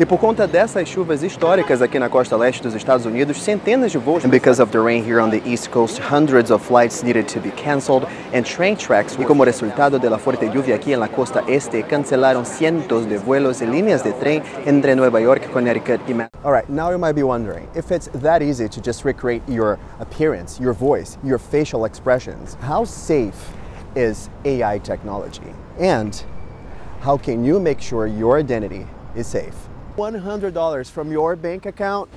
E por conta dessas chuvas históricas aqui na costa leste dos Estados Unidos, centenas de voos. And because of the rain here on the East Coast, hundreds of flights needed to be cancelled and train tracks. Y como resultado de la fuerte lluvia aquí en la costa este, cancelaron cientos de vuelos y líneas de tren entre Nueva York, Connecticut y Mass. All right, now you might be wondering if it's that easy to just recreate your appearance, your voice, your facial expressions. How safe is AI technology? And how can you make sure your identity is safe? $100 from your bank account,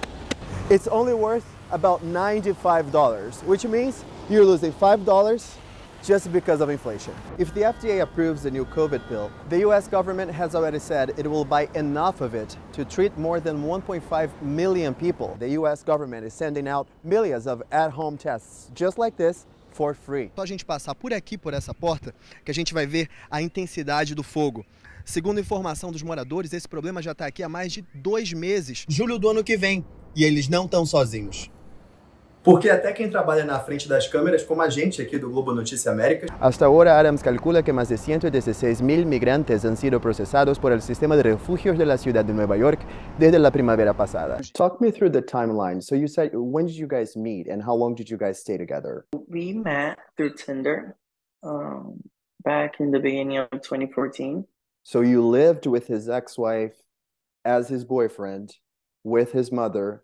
it's only worth about $95, which means you're losing $5 just because of inflation. If the FDA approves the new COVID pill, the US government has already said it will buy enough of it to treat more than 1.5 million people. The US government is sending out millions of at-home tests just like this for free. Só a gente passar por aqui, por essa porta, que a gente vai ver a intensidade do fogo. Segundo informação dos moradores, esse problema já está aqui há mais de dois meses. Julho do ano que vem. E eles não estão sozinhos. Porque até quem trabalha na frente das câmeras, como a gente aqui do Globo Notícia América. Hasta ahora, Adams calcula que más de 116 mil migrantes han sido procesados por el sistema de refugios de la ciudad de Nueva York desde la primavera pasada. Talk me through the timeline. So you said, when did you guys meet and how long did you guys stay together? We met through Tinder um, back in the beginning of 2014. So you lived with his ex-wife as his boyfriend, with his mother,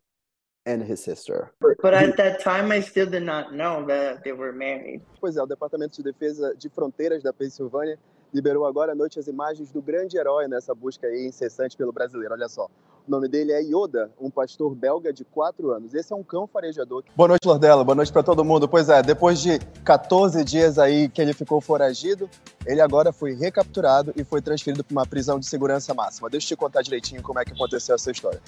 and his sister. But at that time, I still did not know that they were married. Pois é, o Departamento de Defesa de Fronteiras da Pensilvânia liberou agora à noite as imagens do grande herói nessa busca aí incessante pelo brasileiro. Olha só. O nome dele é Yoda, um pastor belga de 4 anos. Esse é um cão farejador. Boa noite, Lordela. Boa noite para todo mundo. Pois é, depois de 14 dias aí que ele ficou foragido, ele agora foi recapturado e foi transferido para uma prisão de segurança máxima. Deixa eu te contar direitinho como é que aconteceu essa história.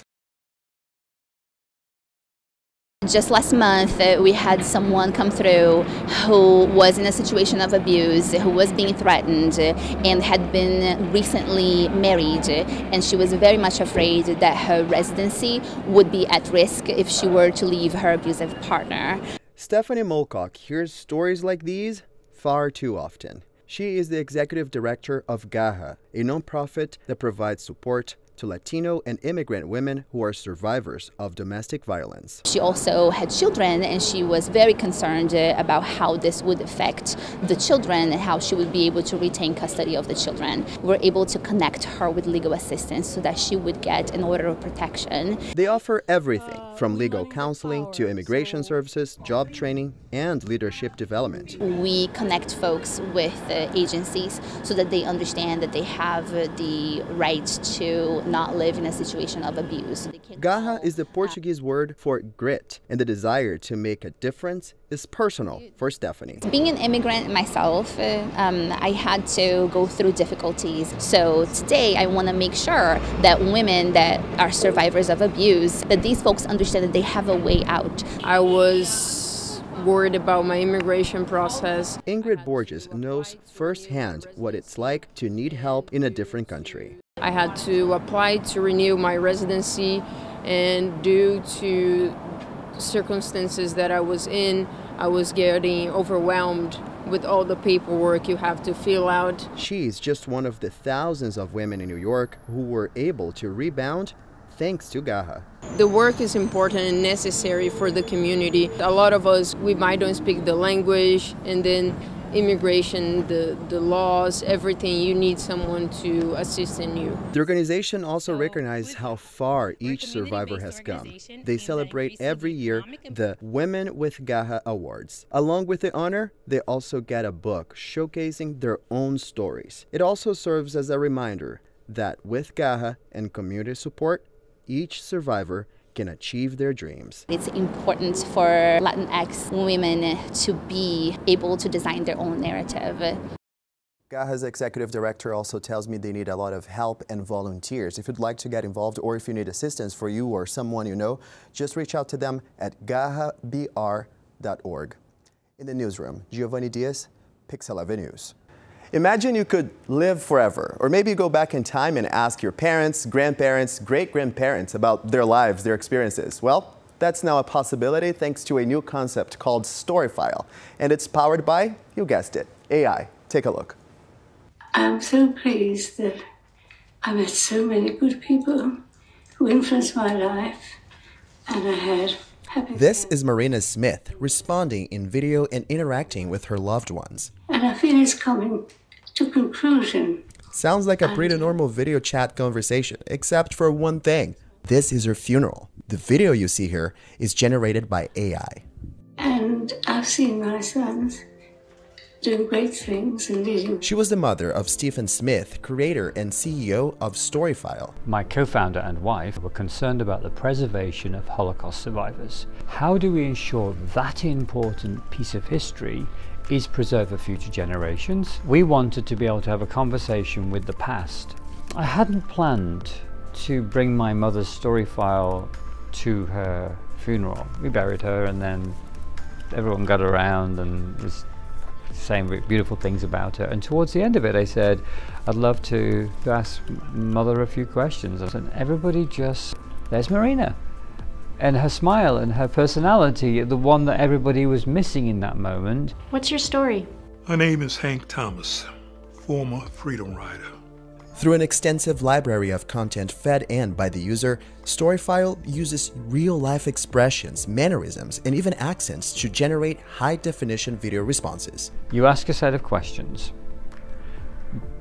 Just last month, uh, we had someone come through who was in a situation of abuse, who was being threatened, uh, and had been recently married. And she was very much afraid that her residency would be at risk if she were to leave her abusive partner. Stephanie Molcock hears stories like these far too often. She is the executive director of Garra, a nonprofit that provides support to Latino and immigrant women who are survivors of domestic violence. She also had children and she was very concerned about how this would affect the children and how she would be able to retain custody of the children. We were able to connect her with legal assistance so that she would get an order of protection. They offer everything from legal counseling to immigration services, job training, and leadership development. We connect folks with agencies so that they understand that they have the right to not live in a situation of abuse. Garra is the Portuguese word for grit, and the desire to make a difference is personal for Stephanie. Being an immigrant myself, uh, um, I had to go through difficulties. So today I want to make sure that women that are survivors of abuse, that these folks understand that they have a way out. I was worried about my immigration process. Ingrid Borges knows firsthand what it's like to need help in a different country. I had to apply to renew my residency, and due to circumstances that I was in, I was getting overwhelmed with all the paperwork you have to fill out. She's just one of the thousands of women in New York who were able to rebound thanks to Garra. The work is important and necessary for the community. A lot of us, we might don't speak the language, and then immigration, the, the laws, everything, you need someone to assist in you. The organization also recognizes how far each survivor has come. They celebrate every year the Women with Garra Awards. Along with the honor, they also get a book showcasing their own stories. It also serves as a reminder that with Garra and community support, each survivor can achieve their dreams. It's important for Latinx women to be able to design their own narrative. Garra's executive director also tells me they need a lot of help and volunteers. If you'd like to get involved or if you need assistance for you or someone you know, just reach out to them at gahabr.org. In the newsroom, Geovany Dias, Pix 11 News. Imagine you could live forever, or maybe go back in time and ask your parents, grandparents, great grandparents about their lives, their experiences. Well, that's now a possibility thanks to a new concept called Storyfile, and it's powered by, you guessed it, AI. Take a look. I'm so pleased that I met so many good people who influenced my life, and I had. This is Marina Smith responding in video and interacting with her loved ones. And I feel it's coming to conclusion. Sounds like a pretty normal video chat conversation, except for one thing. This is her funeral. The video you see here is generated by AI. And I've seen my sons doing great things and leading. She was the mother of Stephen Smith, creator and CEO of Storyfile. My co founder and wife were concerned about the preservation of Holocaust survivors. How do we ensure that important piece of history is preserved for future generations? We wanted to be able to have a conversation with the past. I hadn't planned to bring my mother's story file to her funeral. We buried her and then everyone got around and was saying beautiful things about her. And towards the end of it, I said, I'd love to ask mother a few questions. And everybody just, there's Marina. And her smile and her personality, the one that everybody was missing in that moment. What's your story? My name is Hank Thomas, former Freedom Rider. Through an extensive library of content fed in by the user, Storyfile uses real-life expressions, mannerisms, and even accents to generate high-definition video responses. You ask a set of questions.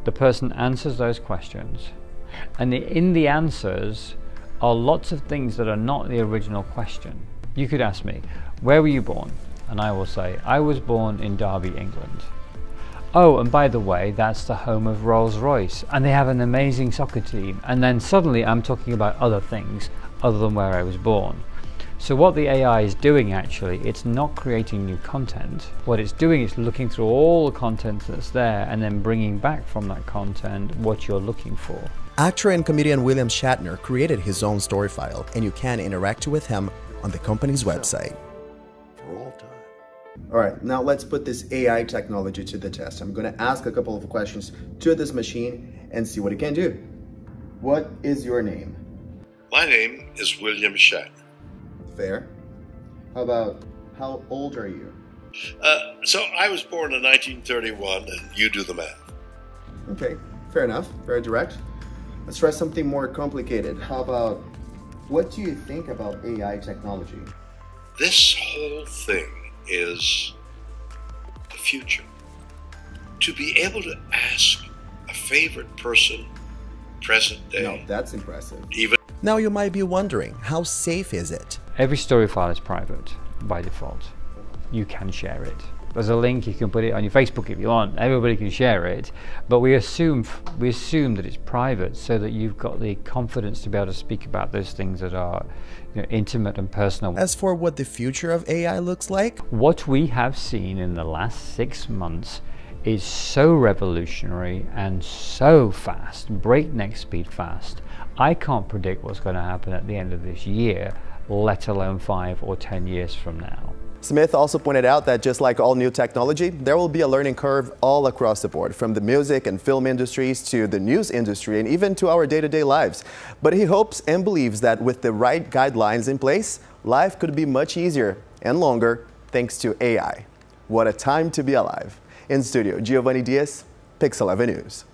The person answers those questions. And in the answers are lots of things that are not the original question. You could ask me, where were you born? And I will say, I was born in Derby, England. Oh, and by the way, that's the home of Rolls Royce, and they have an amazing soccer team. And then suddenly I'm talking about other things other than where I was born. So what the AI is doing actually, it's not creating new content. What it's doing is looking through all the content that's there and then bringing back from that content what you're looking for. Actor and comedian William Shatner created his own story file, and you can interact with him on the company's website. All right, now let's put this AI technology to the test. I'm gonna ask a couple of questions to this machine and see what it can do. What is your name? My name is William Shatner. Fair. How about, how old are you? Uh, so I was born in 1931, and you do the math. Okay, fair enough, very direct. Let's try something more complicated. How about, what do you think about AI technology? This whole thing is the future. To be able to ask a favorite person, present day. No, that's impressive. Even now you might be wondering, how safe is it? Every story file is private by default. You can share it. There's a link you can put it on your Facebook if you want. Everybody can share it, but we assume we assume that it's private so that you've got the confidence to be able to speak about those things that are you know, intimate and personal. As for what the future of AI looks like, what we have seen in the last six months is so revolutionary and so fast, breakneck speed fast. I can't predict what's going to happen at the end of this year, let alone five or ten years from now. Smith also pointed out that just like all new technology, there will be a learning curve all across the board, from the music and film industries to the news industry and even to our day-to-day -day lives. But he hopes and believes that with the right guidelines in place, life could be much easier and longer thanks to AI. What a time to be alive. In studio, Geovany Dias, Pix 11 News.